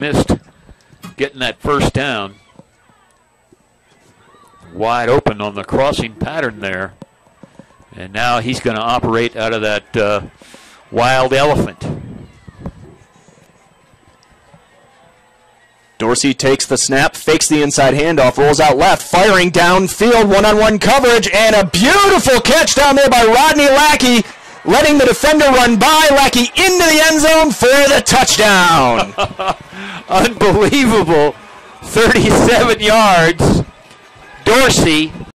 missed getting that first down. Wide open on the crossing pattern there. And now he's going to operate out of that uh, wild elephant. Dorsey takes the snap, fakes the inside handoff, rolls out left, firing downfield, one on one coverage, and a beautiful catch down there by Rodney Lackey, letting the defender run by. Lackey into the end zone for the touchdown. Unbelievable. 37 yards. Dorsey